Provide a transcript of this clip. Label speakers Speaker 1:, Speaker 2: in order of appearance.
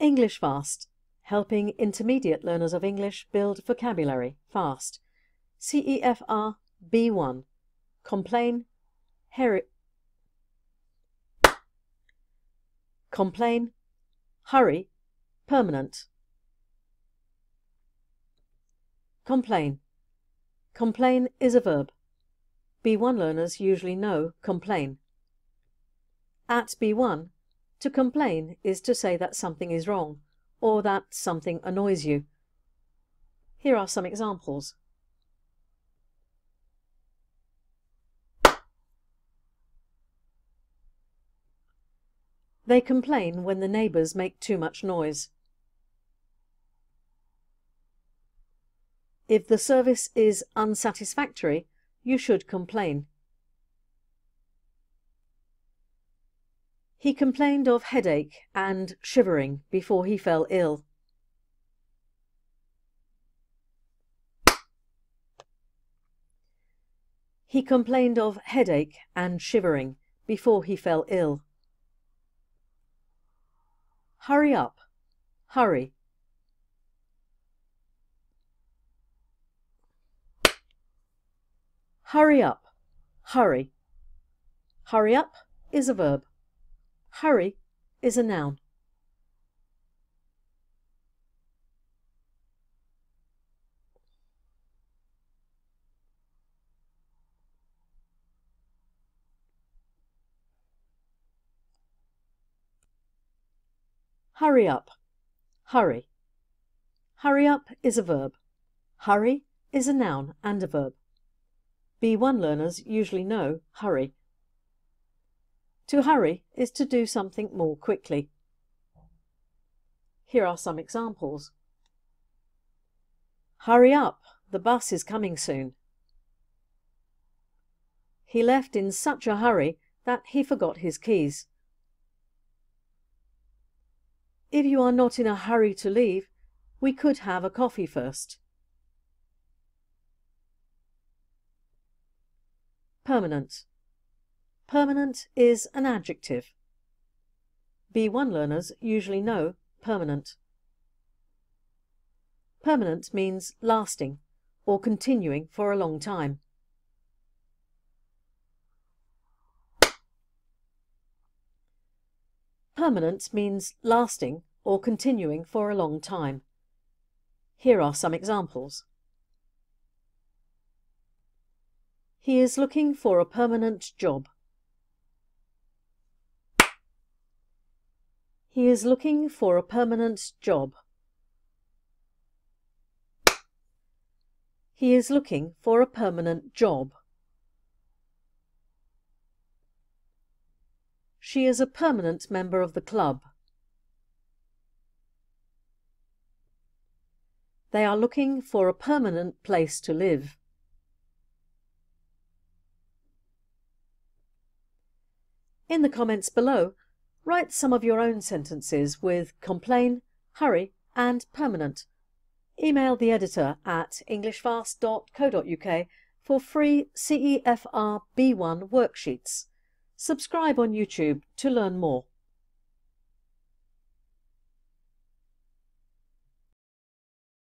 Speaker 1: English Fast, helping intermediate learners of English build vocabulary fast. CEFR B1. Complain, hurry, complain, hurry, permanent. Complain. Complain is a verb. B1 learners usually know complain. At B1, to complain is to say that something is wrong or that something annoys you. Here are some examples. They complain when the neighbours make too much noise. If the service is unsatisfactory, you should complain. He complained of headache and shivering before he fell ill. He complained of headache and shivering before he fell ill. Hurry up. Hurry. Hurry up. Hurry. Hurry up is a verb. Hurry is a noun. Hurry up. Hurry. Hurry up is a verb. Hurry is a noun and a verb. B1 learners usually know hurry. To hurry is to do something more quickly. Here are some examples. Hurry up, the bus is coming soon. He left in such a hurry that he forgot his keys. If you are not in a hurry to leave, we could have a coffee first. Permanent. Permanent is an adjective. B1 learners usually know permanent. Permanent means lasting or continuing for a long time. Permanent means lasting or continuing for a long time. Here are some examples. He is looking for a permanent job. He is looking for a permanent job. He is looking for a permanent job. She is a permanent member of the club. They are looking for a permanent place to live. In the comments below, write some of your own sentences with complain, hurry and permanent. Email the editor at englishfast.co.uk for free CEFR B1 worksheets. Subscribe on YouTube to learn more.